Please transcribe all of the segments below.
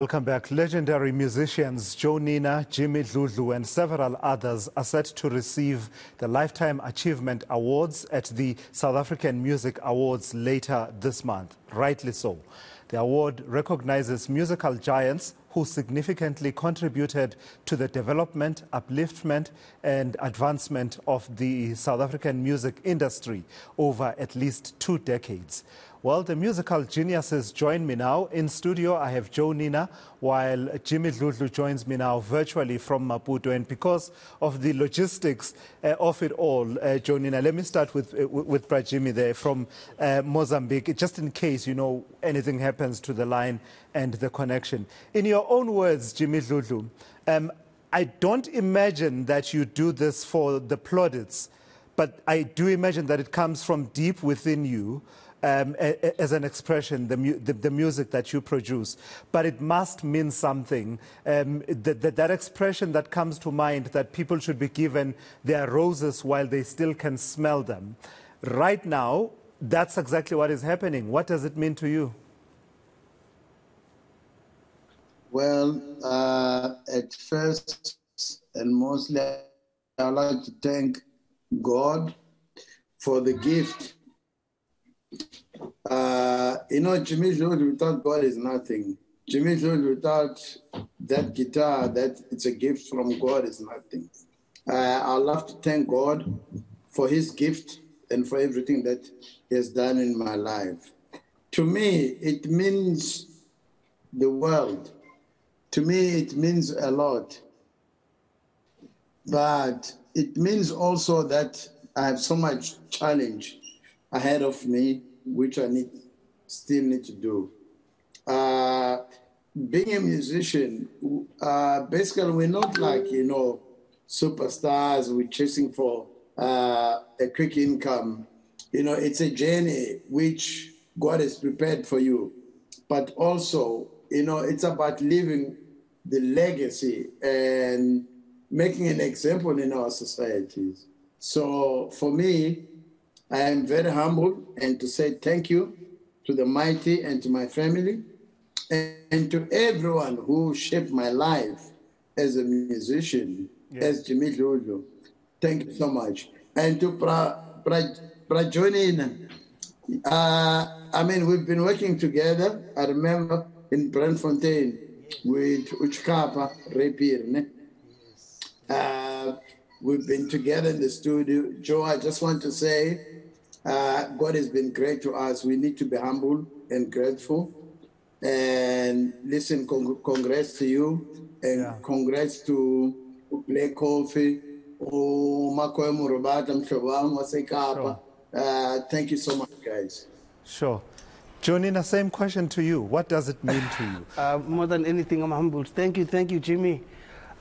Welcome back. Legendary musicians Joe Nina, Jimmy Dludlu, and several others are set to receive the Lifetime Achievement Awards at the South African Music Awards later this month. Rightly so. The award recognizes musical giants who significantly contributed to the development, upliftment, and advancement of the South African music industry over at least two decades. Well, the musical geniuses join me now. In studio, I have Joe Nina, while Jimmy Dludlu joins me now virtually from Maputo. And because of the logistics uh, of it all, uh, Joe Nina, let me start with, uh, with Bra Jimmy there from uh, Mozambique, just in case, you know, anything happens to the line and the connection. In your own words, Jimmy Dludlu, um, I don't imagine that you do this for the plaudits, but I do imagine that it comes from deep within you um, as an expression, the, mu the, the, music that you produce. But it must mean something. Um, that, that, expression that comes to mind that people should be given their roses while they still can smell them. Right now, that's exactly what is happening. What does it mean to you? Well, uh, at first and mostly, I'd like to thank God for the gift uh, you know, Jimmy Dludlu without God is nothing. Jimmy without that guitar, that it's a gift from God is nothing. Uh, I love to thank God for his gift and for everything that he has done in my life. To me, it means the world. To me, it means a lot. But it means also that I have so much challenge ahead of me, which I need still need to do. Uh, being a musician, uh, basically, we're not like you know superstars. We're chasing for uh, a quick income. You know, it's a journey which God has prepared for you, but also, you know, it's about living the legacy and making an example in our societies. So for me, I am very humble and to say thank you to the mighty and to my family and to everyone who shaped my life as a musician, yes. as Jimmy Dludlu. Thank you so much. And to pra, pra, pra joining, uh, I mean, we've been working together. I remember in Brandfontein with Uchkapa Rapier. Uh, we've been together in the studio. Joe, I just want to say uh, God has been great to us. We need to be humble and grateful. And listen, con- congrats to you and yeah. congrats to Black Coffee, uMakoya Murubata, mhlobo wasekapa. Uh, thank you so much, guys. Sure. Joe Nina, same question to you. What does it mean to you? Uh, more than anything, I'm humbled. Thank you, thank you, Jimmy.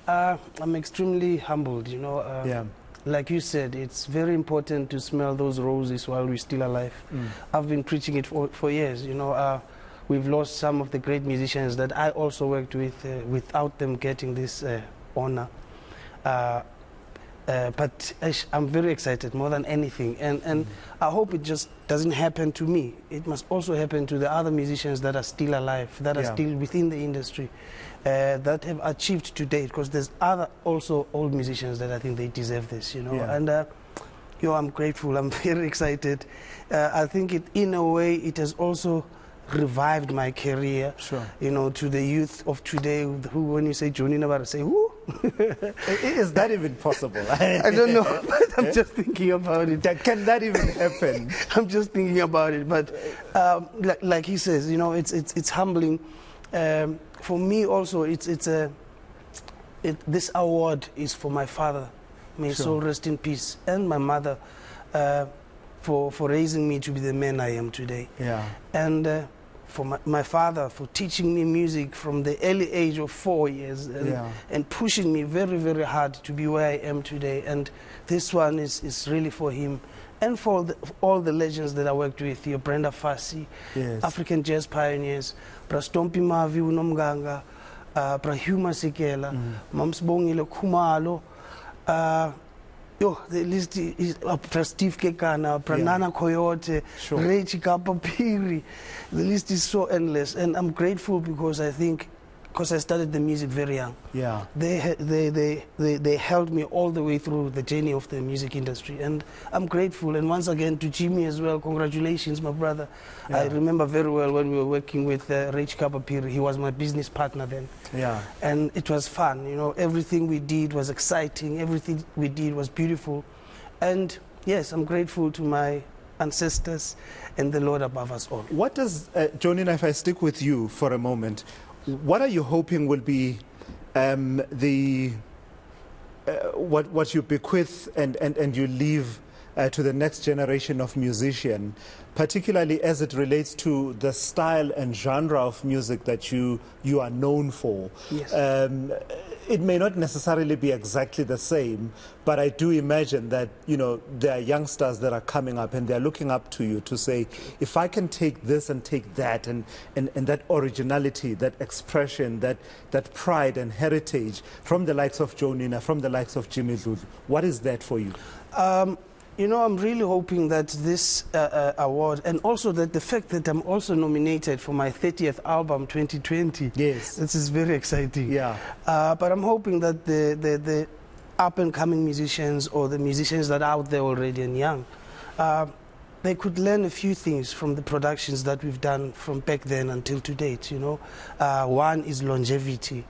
Uh, I'm extremely humbled, you know. Uh, yeah like you said, it's very important to smell those roses while we're still alive. Mm. I've been preaching it for, for years. You know, uh, we've lost some of the great musicians that I also worked with uh, without them getting this uh, honor. Uh, but I'm very excited more than anything, and and mm. I hope it just doesn't happen to me. It must also happen to the other musicians that are still alive, that are still within the industry, uh, that have achieved to date. Because there's other also old musicians that I think they deserve this, you know. Yeah. And uh, yo, I'm grateful. I'm very excited. Uh, I think it, in a way, it has also revived my career. Sure. You know, to the youth of today, who when you say Johnny Navarro, say who? Is that even possible? I don't know, but I'm just thinking about it. Can that even happen? I'm just thinking about it, but um, like, like, he says, you know, it's it's it's humbling. Um, for me also, it's it's a. It, this award is for my father, may sure. soul rest in peace, and my mother, uh, for for raising me to be the man I am today. Yeah. And. Uh, for my, my, father for teaching me music from the early age of four years and, yeah. and, pushing me very, very hard to be where I am today. And this one is, is really for him and for, the, for all the legends that I worked with, your Brenda Fassie, yes. African jazz pioneers, Bra Stompie Mavi Unomganga, uh, Bra Hugh Masekela, mm. Mamsbongile Khumalo, uh, Yo, the list is uh, Steve Kekana, Bra Nana yeah. Coyote, sure. Rechi Kapapiri. The list is so endless. And I'm grateful because I think because I started the music very young. Yeah. They, they, they, they, they held me all the way through the journey of the music industry. And I'm grateful. And once again, to Jimmy as well, congratulations, my brother. Yeah. I remember very well when we were working with uh, Rich Kapapiri. He was my business partner then. Yeah. And it was fun. You know, everything we did was exciting. Everything we did was beautiful. And yes, I'm grateful to my ancestors and the Lord above us all. What does, uh, Joe Nina, if I stick with you for a moment, what are you hoping will be um, the uh, what what you bequeath and, and, and you leave uh, to the next generation of musician, particularly as it relates to the style and genre of music that you you are known for. Yes. Um, it may not necessarily be exactly the same, but I do imagine that you know there are youngsters that are coming up and they're looking up to you to say, if I can take this and take that and, and, and that originality, that expression, that that pride and heritage from the likes of Joe Nina, from the likes of Jimmy Dludlu, what is that for you? Um, you know, I'm really hoping that this uh, uh, award, and also that the fact that I'm also nominated for my 30th album, 2020. Yes. This is very exciting. Yeah. Uh, but I'm hoping that the, the, the up and coming musicians or the musicians that are out there already and young, uh, they could learn a few things from the productions that we've done from back then until to date, you know. Uh, one is longevity.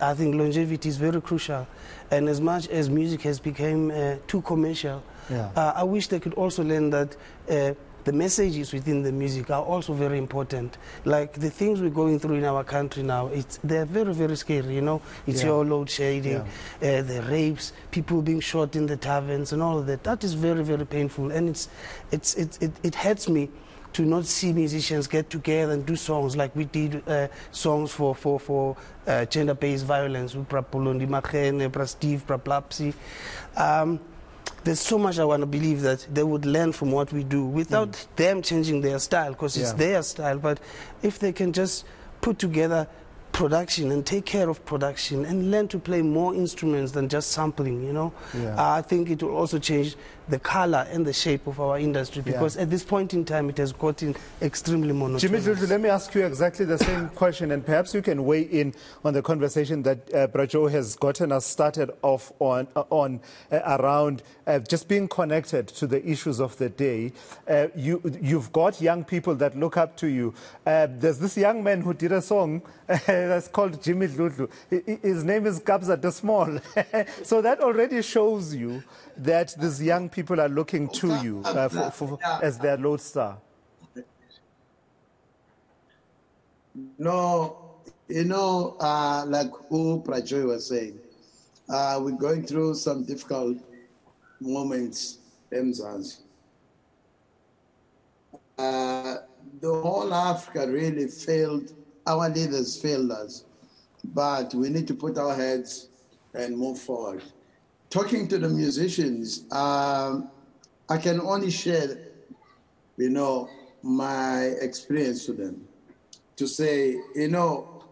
I think longevity is very crucial. And as much as music has become uh, too commercial, yeah. uh, I wish they could also learn that uh, the messages within the music are also very important. Like the things we're going through in our country now, it's, they're very, very scary, you know. It's yeah. your load shedding, yeah. uh, the rapes, people being shot in the taverns and all of that. That is very, very painful. And it's, it's, it, it, it hurts me to not see musicians get together and do songs like we did uh, songs for, for, for uh, gender-based violence with Prapolondi Machene, Pra Steve, Pra Um, there's so much I want to believe that they would learn from what we do without mm. them changing their style because it's yeah. their style. But if they can just put together production and take care of production and learn to play more instruments than just sampling, you know. Yeah. Uh, I think it will also change the color and the shape of our industry because yeah. at this point in time it has gotten extremely monotonous. Jimmy Dludlu, let me ask you exactly the same question and perhaps you can weigh in on the conversation that uh, Brajo has gotten us started off on, uh, on uh, around uh, just being connected to the issues of the day. Uh, you, you've got young people that look up to you. Uh, there's this young man who did a song that's called Jimmy Dludlu. His name is Kabza De Small. so that already shows you that these young people are looking to you uh, for, for, as their lodestar? No, you know, uh, like who Prajoy was saying, uh, we're going through some difficult moments, Emzans. Uh, the whole Africa really failed, our leaders failed us, but we need to put our heads and move forward talking to the musicians, um, I can only share, you know, my experience to them to say, you know,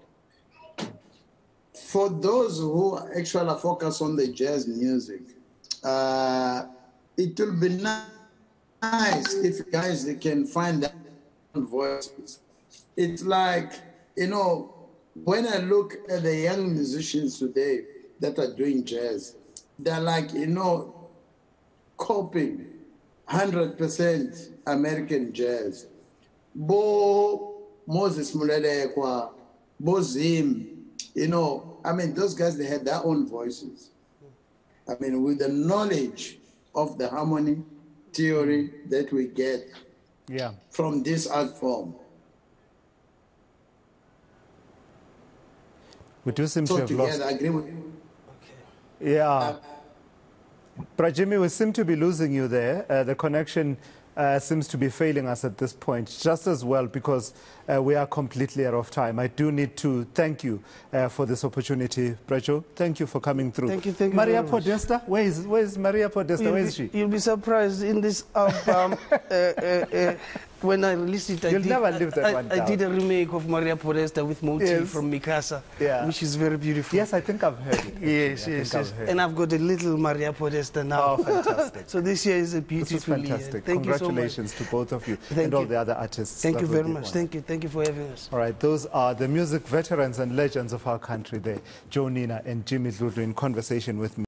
for those who actually focus on the jazz music, uh, it will be nice if guys they can find their voices. It's like, you know, when I look at the young musicians today that are doing jazz, they're like, you know, coping 100% American jazz. Bo Moses Molelekwa, Bo Zim, you know, I mean, those guys, they had their own voices. I mean, with the knowledge of the harmony theory that we get yeah. from this art form. We do seem so to have together, lost. I agree with you. Yeah. Uh, but we seem to be losing you there. Uh, the connection uh, seems to be failing us at this point, just as well because uh, we are completely out of time. I do need to thank you uh, for this opportunity, Brajo. Thank you for coming through. Thank you, thank you. Maria Podesta, where is, where is Maria Podesta? You'll where be, she? You'll be surprised in this album. When I released it, I You'll did, never live that I, one I, down. did a remake of Maria Podesta with Mo-T Yes. from Mi Casa, Yeah. which is very beautiful. Yes, I think I've heard it. Yes, I yes, yes. I've And. I've got a little Maria Podesta now. Oh, fantastic. so this year is a This beautiful year. fantastic. Thank you so. Congratulations to both of you Thank and all the other artists. Thank you very much. Thank you. Thank you for having us. All right, those are the music veterans and legends of our country there. Joe Nina and Jimmy Dludlu in conversation with me.